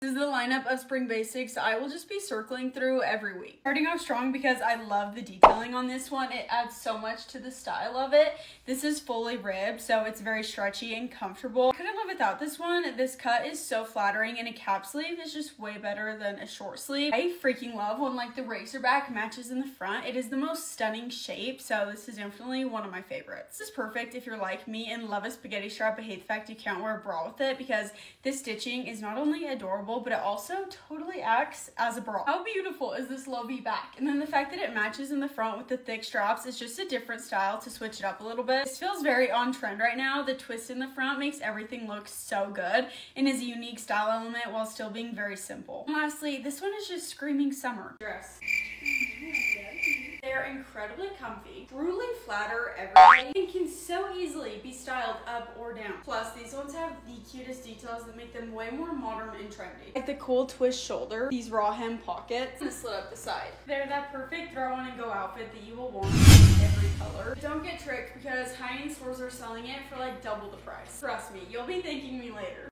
This is the lineup of spring basics I will just be circling through every week. Starting off strong because I love the detailing on this one. It adds so much to the style of it. This is fully ribbed, so it's very stretchy and comfortable. Live without this one. This cut is so flattering and a cap sleeve is just way better than a short sleeve. I freaking love when like the racer back matches in the front. It is the most stunning shape, so this is definitely one of my favorites. This is perfect if you're like me and love a spaghetti strap, but hate the fact you can't wear a bra with it because this stitching is not only adorable but it also totally acts as a bra. How beautiful is this low V back? And then the fact that it matches in the front with the thick straps is just a different style to switch it up a little bit. This feels very on trend right now. The twist in the front makes everything look so good and is a unique style element while still being very simple. And lastly, this one is just screaming summer. Dress. They're incredibly comfy, truly flatter everybody, and can so easily be styled up or down. Plus, these ones have the cutest details that make them way more modern and trendy. Like the cool twist shoulder, these raw hem pockets, and slit up the side. They're that perfect throw on and go outfit that you will want color. Don't get tricked because high-end stores are selling it for like double the price. Trust me, you'll be thanking me later.